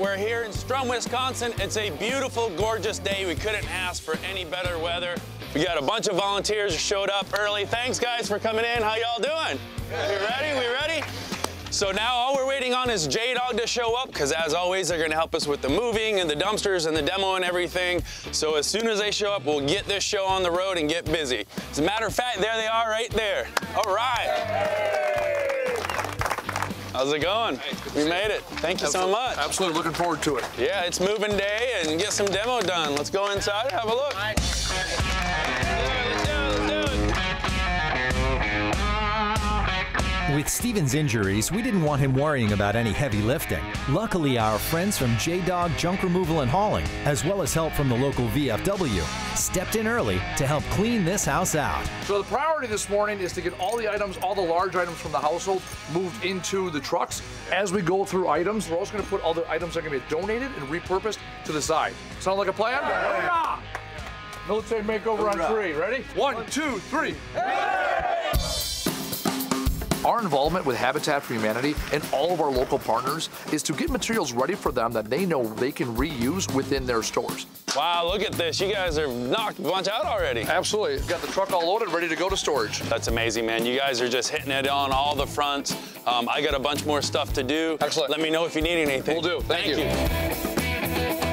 We're here in Strum, Wisconsin. It's a beautiful, gorgeous day. We couldn't ask for any better weather. We got a bunch of volunteers who showed up early. Thanks, guys, for coming in. How y'all doing? We ready? We ready? So now all we're waiting on is JDog to show up, because as always, they're gonna help us with the moving and the dumpsters and the demo and everything. So as soon as they show up, we'll get this show on the road and get busy. As a matter of fact, there they are right there. All right. How's it going? We made it. Thank you so much. Absolutely looking forward to it. Yeah, it's moving day and get some demo done. Let's go inside and have a look. With Steven's injuries, we didn't want him worrying about any heavy lifting. Luckily, our friends from JDog Junk Removal and Hauling, as well as help from the local VFW, stepped in early to help clean this house out. So the priority this morning is to get all the items, all the large items from the household moved into the trucks. As we go through items, we're also going to put all the items that are going to be donated and repurposed to the side. Sound like a plan? Hoorah! Military makeover on three. Ready? One, two, three. Our involvement with Habitat for Humanity and all of our local partners is to get materials ready for them that they know they can reuse within their stores. Wow, look at this. You guys have knocked a bunch out already. Absolutely. Got the truck all loaded, ready to go to storage. That's amazing, man. You guys are just hitting it on all the fronts. Um, I got a bunch more stuff to do. Excellent. Let me know if you need anything. We'll do. Thank you. you.